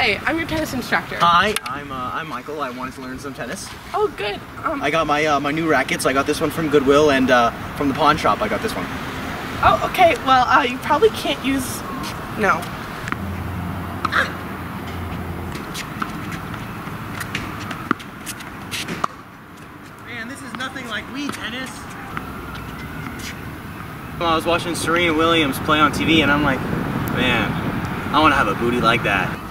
Hi, I'm your tennis instructor. Hi, I'm uh, I'm Michael. I wanted to learn some tennis. Oh, good. Um, I got my uh, my new rackets. I got this one from Goodwill, and uh, from the pawn shop, I got this one. oh, okay. Well, uh, you probably can't use. No. Man, this is nothing like Wii tennis. I was watching Serena Williams play on TV, and I'm like, man, I want to have a booty like that.